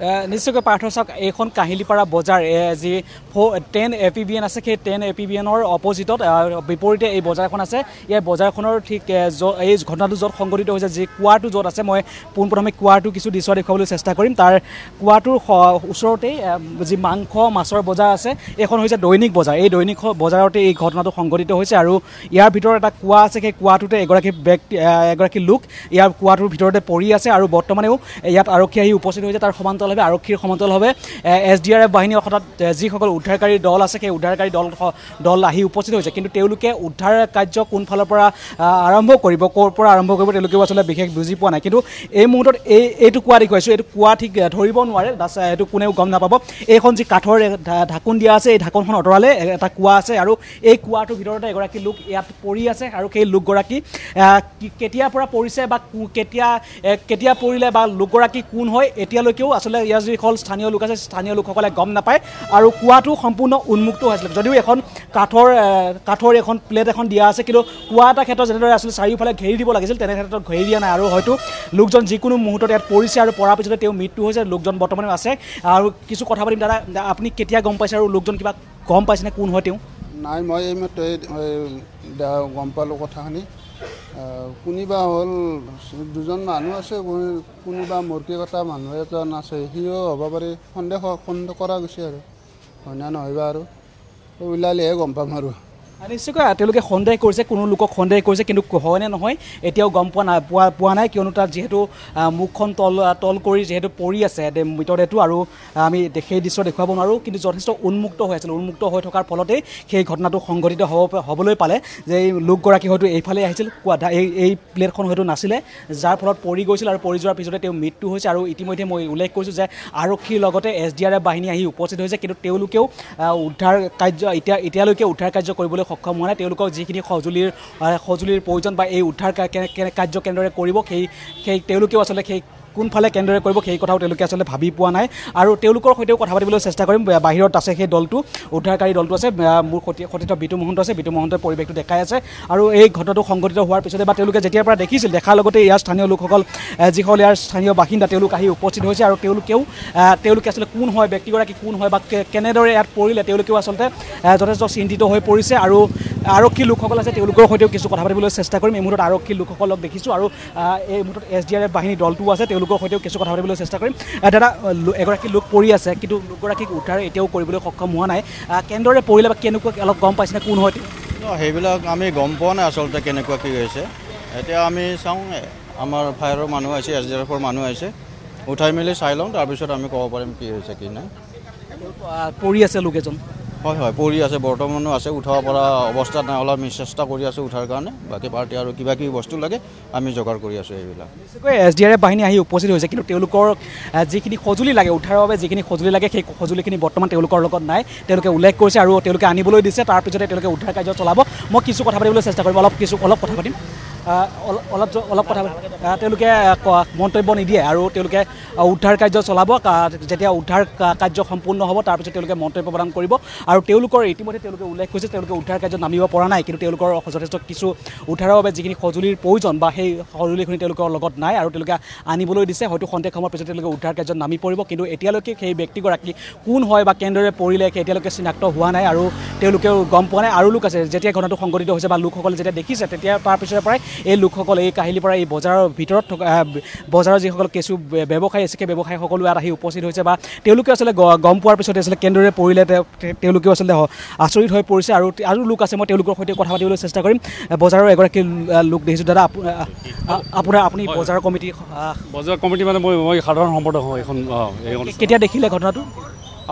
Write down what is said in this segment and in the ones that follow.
নিশ্চয়কৈ পাৰ্থ চাওক এইখন কাহিলীপাৰা বজাৰ যি ten A P B N আছে সেই টেন এ পি বি এনৰ অপজিটত বিপৰীতে এই বজাৰখন আছে। এই বজাৰখনৰ ঠিক এই ঘটনাটো য'ত সংঘটিত হৈছে যি কুৱাটো য'ত আছে মই পোনপ্ৰথমে কুৱাটো কিছু দৃশ্য দেখুৱাবলৈ চেষ্টা কৰিম। তাৰ কুৱাটোৰ ওচৰতেই যি মাংস মাছৰ বজাৰ আছে এইখন হৈছে দৈনিক বজাৰ। এই দৈনিক বজাৰতে এই ঘটনাটো সংঘটিত হৈছে আৰু ইয়াৰ ভিতৰত এটা কুৱা আছে সেই কুৱাটোতে এগৰাকী ব্যক্তি এগৰাকী লোক ইয়াৰ কুৱাটোৰ ভিতৰতে পৰি আছে আৰু বৰ্তমানেও ইয়াত আৰক্ষী আহি উপস্থিত হৈছে তাৰ সমান্তৰালভাৱে আৰক্ষীৰ সমান্তৰালভাৱে এছ ডি আৰ এফ বাহিনী অৰ্থাৎ যিসকল উদ্ধাৰকাৰী দল আছে সেই উদ্ধাৰকাৰী দল দল আহি উপস্থিত হৈছে। কিন্তু তেওঁলোকে উদ্ধাৰ কাৰ্য কোনফালৰ পৰা আৰম্ভ কৰিব ক'ৰ পৰা আৰম্ভ কৰিব তেওঁলোকেও আচলতে বিশেষ বুজি পোৱা নাই। কিন্তু এই মুহূৰ্তত এই এইটো কোৱা দেখুৱাইছোঁ এইটো কোৱা ঠিক ধৰিব নোৱাৰে এইটো কোনেও গম নাপাব। এইখন যি কাঠৰ ঢাকোন দিয়া আছে এই ঢাকোনখন আঁতৰালে এটা কোৱা আছে আৰু এই কোৱাটোৰ ভিতৰতে এগৰাকী লোক ইয়াত পৰি আছে আৰু সেই লোকগৰাকী কেতিয়াৰ পৰা পৰিছে বা কেতিয়া কেতিয়া পৰিলে বা লোকগৰাকী কোন হয় এতিয়ালৈকেও আচলতে ইয়াৰ যিসকল স্থানীয় লোক আছে স্থানীয় লোকসকলে গম নাপায় আৰু কোৱাটো সম্পূৰ্ণ উন্মুক্ত হৈছিলে যদিও এখন কাঠৰ কাঠৰ এখন প্লেট এখন দিয়া আছে কিন্তু কোৱা এটা ক্ষেত্ৰত যেনেদৰে আচলতে চাৰিওফালে ঘেৰি দিব লাগিছিল তেনে ক্ষেত্ৰত ঘেৰি দিয়া নাই। আৰু হয়তো লোকজন যিকোনো মুহূৰ্তত ইয়াত পৰিছে আৰু পৰাৰ পিছতে তেওঁ মৃত্যু হৈছে লোকজন বৰ্তমানে আছে। আৰু কিছু কথা পাতিম দাদা আপুনি কেতিয়া গম পাইছে আৰু লোকজন কিবা গম পাইছেনে কোন হয় তেওঁ? নাই মই এই গম পালোঁ কথাখিনি। কোনোবা হ'ল দুজন মানুহ আছে কোন- কোনোবা মূৰ্তি কটা মানুহ এজন আছে সিও হ'ব পাৰে সন্দেহ সন্দেহ কৰা গৈছে আৰু। হয় না নহয় বা আৰু ওলালেহে গম পাম আৰু। নিশ্চয়কৈ তেওঁলোকে সন্দেহ কৰিছে কোনো লোকক সন্দেহ কৰিছে কিন্তু হয়নে নহয় এতিয়াও গম পোৱা নাই পোৱা পোৱা নাই কিয়নো তাত যিহেতু মুখখন তল তল কৰি যিহেতু পৰি আছে মৃতদেহটো আৰু আমি সেই দৃশ্য দেখুৱাব নোৱাৰোঁ কিন্তু যথেষ্ট উন্মুক্ত হৈ আছিল উন্মুক্ত হৈ থকাৰ ফলতেই সেই ঘটনাটো সংঘটিত হ'ব হ'বলৈ পালে যে এই লোকগৰাকী হয়তো এইফালে আহিছিল কোৱা এই এই প্লেটখন হয়তো নাছিলে যাৰ ফলত পৰি গৈছিল আৰু পৰি যোৱাৰ পিছতে তেওঁ মৃত্যু হৈছে আৰু ইতিমধ্যে মই উল্লেখ কৰিছোঁ যে আৰক্ষীৰ লগতে এছ ডি আৰ এফ বাহিনী আহি উপস্থিত হৈছে কিন্তু তেওঁলোকেও উদ্ধাৰ কাৰ্য এতিয়া এতিয়ালৈকে উদ্ধাৰ কাৰ্য কৰিবলৈ সক্ষম হোৱা নাই। তেওঁলোকক যিখিনি সঁজুলিৰ সঁজুলিৰ প্ৰয়োজন বা এই উদ্ধাৰ কাৰ্য কেনেদৰে কৰিব সেই সেই তেওঁলোকেও আচলতে সেই কোনফালে কেনেদৰে কৰিব সেই কথাও তেওঁলোকে আচলতে ভাবি পোৱা নাই। আৰু তেওঁলোকৰ সৈতেও কথা পাতিবলৈ চেষ্টা কৰিম। বাহিৰত আছে সেই দলটো উদ্ধাৰকাৰী দলটো আছে। মোৰ সতি সতীৰ্থ বিতু মহন্ত আছে। বিতু মহন্তই পৰিৱেশটো দেখাই আছে। আৰু এই ঘটনাটো সংঘটিত হোৱাৰ পিছতে বা তেওঁলোকে যেতিয়াৰ পৰা দেখিছিল দেখাৰ লগতে ইয়াৰ স্থানীয় লোকসকল যিসকল ইয়াৰ স্থানীয় বাসিন্দা তেওঁলোক আহি উপস্থিত হৈছে। আৰু তেওঁলোকেও তেওঁলোকে আচলতে কোন হয় ব্যক্তিগৰাকী কোন হয় বা কেনেদৰে ইয়াত পৰিলে তেওঁলোকেও আচলতে যথেষ্ট চিন্তিত হৈ পৰিছে। আৰু আৰক্ষী লোকসকল আছে তেওঁলোকৰ সৈতেও কিছু কথা পাতিবলৈ চেষ্টা কৰিম। এই মুহূৰ্তত আৰক্ষী লোকসকলক দেখিছোঁ। আৰু এই মুহূৰ্তত এছ ডি আৰ এফ বাহিনী দলটোও আছে। তেওঁলোকৰ সৈতেও কিছু কথা পাতিবলৈ চেষ্টা কৰিম। দাদা এগৰাকী লোক পৰি আছে কিন্তু লোকগৰাকীক উদ্ধাৰ এতিয়াও কৰিবলৈ সক্ষম হোৱা নাই। কেনেদৰে পৰিলে বা কেনেকুৱা অলপ গম পাইছেনে কোন হয় সেইবিলাক আমি গম পোৱা নাই আচলতে কেনেকুৱা কি হৈছে। এতিয়া আমি চাওঁ আমাৰ ফায়াৰৰ মানুহ আহিছে এছ ডি আৰ এফৰ মানুহ আহিছে উঠাই মেলি চাই লওঁ তাৰপিছত আমি ক'ব পাৰিম কি হৈছে কি নাই। পৰি আছে লোক এজন। হয় হয় পৰি আছে বৰ্তমানো আছে উঠাব পৰা অৱস্থাত নাই অলপ আমি চেষ্টা কৰি আছোঁ উঠাৰ কাৰণে বাকী পাৰ্টি আৰু কিবা কিবি বস্তু লাগে আমি যোগাৰ কৰি আছোঁ এইবিলাক। এছ ডি আৰ এফ বাহিনী আহি উপস্থিত হৈছে কিন্তু তেওঁলোকৰ যিখিনি সঁজুলি লাগে উদ্ধাৰৰ বাবে যিখিনি সঁজুলি লাগে সেই সঁজুলিখিনি বৰ্তমান তেওঁলোকৰ লগত নাই তেওঁলোকে উল্লেখ কৰিছে আৰু তেওঁলোকে আনিবলৈ দিছে তাৰপিছতে তেওঁলোকে উদ্ধাৰ কাৰ্য চলাব। মই কিছু কথা পাতিবলৈ চেষ্টা কৰিম অলপ কিছু অলপ কথা পাতিম। অলপ অলপ কথা তেওঁলোকে মন্তব্য নিদিয়ে আৰু তেওঁলোকে উদ্ধাৰ কাৰ্য চলাব যেতিয়া উদ্ধাৰ কাৰ্য সম্পূৰ্ণ হ'ব তাৰপিছত তেওঁলোকে মন্তব্য প্ৰদান কৰিব। আৰু তেওঁলোকৰ ইতিমধ্যে তেওঁলোকে উল্লেখ কৰিছে তেওঁলোকে উদ্ধাৰ কাৰ্যত নামিব পৰা নাই কিন্তু তেওঁলোকৰ যথেষ্ট কিছু উদ্ধাৰৰ বাবে যিখিনি সঁজুলিৰ প্ৰয়োজন বা সেই সঁজুলিখিনি তেওঁলোকৰ লগত নাই আৰু তেওঁলোকে আনিবলৈ দিছে। হয়তো সন্দেহ সময়ৰ পিছত তেওঁলোকে উদ্ধাৰ কাৰ্যত নামি পৰিব কিন্তু এতিয়ালৈকে সেই ব্যক্তিগৰাকী কোন হয় বা কেনেদৰে পৰিলে এতিয়ালৈকে চিনাক্ত হোৱা নাই আৰু তেওঁলোকেও গম পোৱা নাই। আৰু লোক আছে যেতিয়া ঘটনাটো সংঘটিত হৈছে বা লোকসকলে যেতিয়া দেখিছে তেতিয়া তাৰ পিছৰে পৰাই এই লোকসকল এই কাহিলীৰ পৰা এই বজাৰৰ ভিতৰত থকা বজাৰৰ যিসকল কেঁচু ব্যৱসায়ী আছে সেই ব্যৱসায়ী সকলো ইয়াত আহি উপস্থিত হৈছে বা তেওঁলোকে আচলতে গম পোৱাৰ পিছতে আচলতে কেনেদৰে পৰিলে তেওঁলোকেও আচলতে আচৰিত হৈ পৰিছে আৰু আৰু লোক আছে মই তেওঁলোকৰ সৈতে কথা পাতিবলৈ চেষ্টা কৰিম। বজাৰৰ এগৰাকী লোক দেখিছোঁ। দাদা আপোনাৰ আপুনি বজাৰৰ কমিটি বজাৰ কমিটি মানে মই মই সাধাৰণ সম্পাদক হওঁ এইখন। কেতিয়া দেখিলে ঘটনাটো?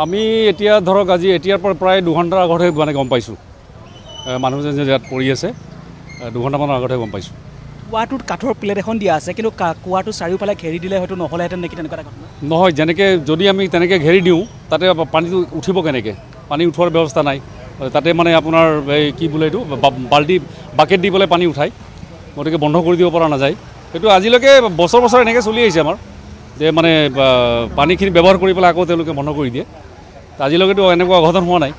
আমি এতিয়া ধৰক আজি এতিয়াৰ পৰা প্ৰায় দুঘণ্টাৰ আগতহে মানে গম পাইছোঁ। মানুহজন যে ইয়াত পৰি আছে। দুঘণ্টামানৰ আগতহে গম পাইছোঁ। কুৱাটোত কাঠৰ প্লেট এখন দিয়া আছে কিন্তু কুৱাটো চাৰিওফালে ঘেৰি দিলে হয়তো নহ'লেহেঁতেন নেকি তেনেকুৱা এটা নহয় যেনেকৈ যদি আমি তেনেকৈ ঘেৰি দিওঁ তাতে পানীটো উঠিব কেনেকৈ? পানী উঠোৱাৰ ব্যৱস্থা নাই। তাতে মানে আপোনাৰ এই কি বোলে এইটো বাল্টি বাকেট দি পেলাই পানী উঠায়। গতিকে বন্ধ কৰি দিব পৰা নাযায়। সেইটো আজিলৈকে বছৰ বছৰ এনেকৈ চলি আহিছে আমাৰ যে মানে পানীখিনি ব্যৱহাৰ কৰি পেলাই আকৌ তেওঁলোকে বন্ধ কৰি দিয়ে। আজিলৈকেতো এনেকুৱা অঘটন হোৱা নাই।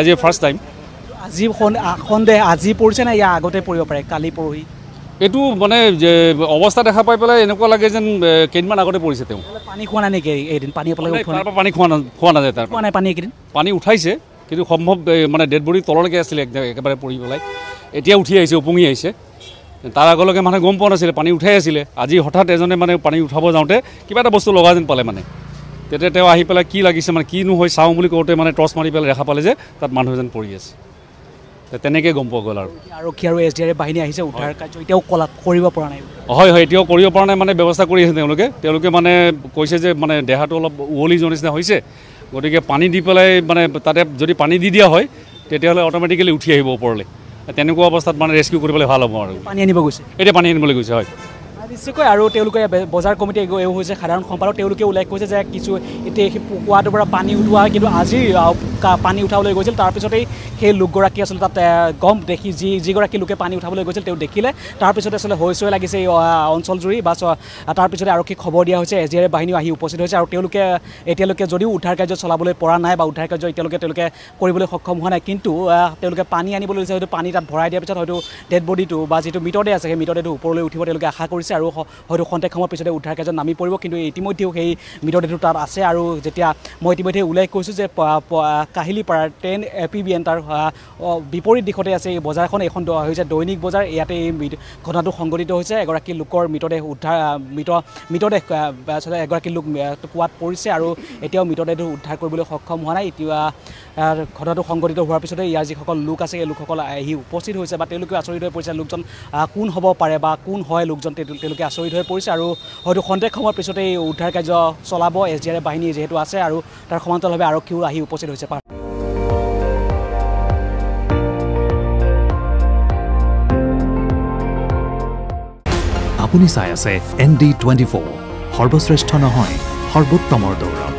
আজি ফাৰ্ষ্ট টাইম। আজি সন্দেহ আজি পৰিছে নে ইয়াৰ আগতে পৰিব পাৰে? কালি পৰহি। এইটো মানে অৱস্থা দেখা পাই পেলাই এনেকুৱা লাগে যেন কেইদিনমান আগতে পৰিছে তেওঁ। পানী খোৱা নাই নেকি এদিন? পানী পৰা পানী খোৱা খোৱা নাযায় তাৰ খোৱা নাই পানী এইকেইদিন পানী উঠাইছে কিন্তু সম্ভৱ মানে ডেড বডি তললৈকে আছিলে একেবাৰে পৰি পেলাই। এতিয়া উঠি আহিছে উপঙি আহিছে। তাৰ আগলৈকে মানুহে গম পোৱা নাছিলে পানী উঠাই আছিলে। আজি হঠাৎ এজনে মানে পানী উঠাব যাওঁতে কিবা এটা বস্তু লগা যেন পালে মানে। তেতিয়া তেওঁ আহি পেলাই কি লাগিছে মানে কিনো হয় চাওঁ বুলি কওঁতে মানে টৰ্চ মাৰি পেলাই দেখা পালে যে তাত মানুহ এজন পৰি আছে। তেনেকৈ গম পোৱা গ'ল আৰু। আৰক্ষী আৰু এছ ডি আৰ এফ বাহিনী আহিছে উদ্ধাৰ কাৰ্য এতিয়াও কলা কৰিব পৰা নাই। হয় হয় এতিয়াও কৰিব পৰা নাই মানে ব্যৱস্থা কৰি আছে তেওঁলোকে। তেওঁলোকে মানে কৈছে যে মানে দেহাটো অলপ উৱলি যোৱাৰ নিচিনা হৈছে। গতিকে পানী দি পেলাই মানে তাতে যদি পানী দি দিয়া হয় তেতিয়াহ'লে অট'মেটিকেলি উঠি আহিব ওপৰলৈ। তেনেকুৱা অৱস্থাত মানে ৰেস্কিউ কৰিবলৈ ভাল হ'ব আৰু। পানী আনিব গৈছে। এতিয়া পানী আনিবলৈ গৈছে হয়। নিশ্চয়কৈ আৰু তেওঁলোকে বজাৰ কমিটি এও হৈছে সাধাৰণ সম্পাদক। তেওঁলোকে উল্লেখ কৰিছে যে কিছু এতিয়া সেই কুৱাটোৰ পৰা পানী উঠোৱা হয়, কিন্তু আজি পানী উঠাবলৈ গৈছিল। তাৰপিছতেই সেই লোকগৰাকী আচলতে তাত গম দেখি যি যিগৰাকী লোকে পানী উঠাবলৈ গৈছিল তেওঁ দেখিলে। তাৰপিছতে আচলতে হৈ চৈ লাগিছে এই আহ, অঞ্চল জুৰি বা তাৰপিছতে আৰক্ষীক খবৰ দিয়া হৈছে। এছ ডি আৰ বাহিনীও আহি উপস্থিত হৈছে আৰু তেওঁলোকে এতিয়ালৈকে যদিও উদ্ধাৰ কাৰ্য চলাবলৈ পৰা নাই বা উদ্ধাৰ কাৰ্য এতিয়ালৈকে তেওঁলোকে কৰিবলৈ সক্ষম হোৱা নাই কিন্তু তেওঁলোকে পানী আনিবলৈ লৈছে। হয়তো পানী তাত ভৰাই দিয়াৰ পিছত হয়তো ডেড বডিটো বা যিটো মৃতদেহ আছে সেই মৃতদেহটো ওপৰলৈ উঠিব তেওঁলোকে আশা কৰিছে আৰু হ- হয়তো খন্তেক সময়ৰ পিছতে উদ্ধাৰ কাৰ্যত নামি পৰিব। কিন্তু ইতিমধ্যেও সেই মৃতদেহটো তাত আছে আৰু যেতিয়া মই ইতিমধ্যে উল্লেখ কৰিছোঁ যে কাহিলীপাৰাৰ ten A P B N তাৰ বিপৰীত দিশতে আছে এই বজাৰখন। এইখন হৈছে দৈনিক বজাৰ। ইয়াতে এই ঘটনাটো সংঘটিত হৈছে। এগৰাকী লোকৰ মৃতদেহ উদ্ধাৰ মৃত মৃতদেহ এগৰাকী লোক কুৱাত পৰিছে আৰু এতিয়াও মৃতদেহটো উদ্ধাৰ কৰিবলৈ সক্ষম হোৱা নাই। এতিয়া ঘটনাটো সংঘটিত হোৱাৰ পিছতে ইয়াৰ যিসকল লোক আছে এই লোকসকল আহি উপস্থিত হৈছে বা তেওঁলোকেও আচৰিত হৈ পৰিছে লোকজন কোন হ'ব পাৰে বা কোন হয় লোকজন তেওঁ- তেওঁলোকে আচৰিত হৈ পৰিছে আৰু হয়তো খন্তেক সময়ৰ পিছতে এই উদ্ধাৰ কাৰ্য চলাব। এছ ডি আৰ এফ বাহিনী যিহেতু আছে আৰু তাৰ সমান্তৰালভাৱে আৰক্ষীও আহি উপস্থিত হৈছে আপুনি চাই আছে এন ডি টুৱেণ্টি ফ'ৰ। সৰ্বশ্ৰেষ্ঠ নহয় সৰ্বোত্তমৰ দৌৰ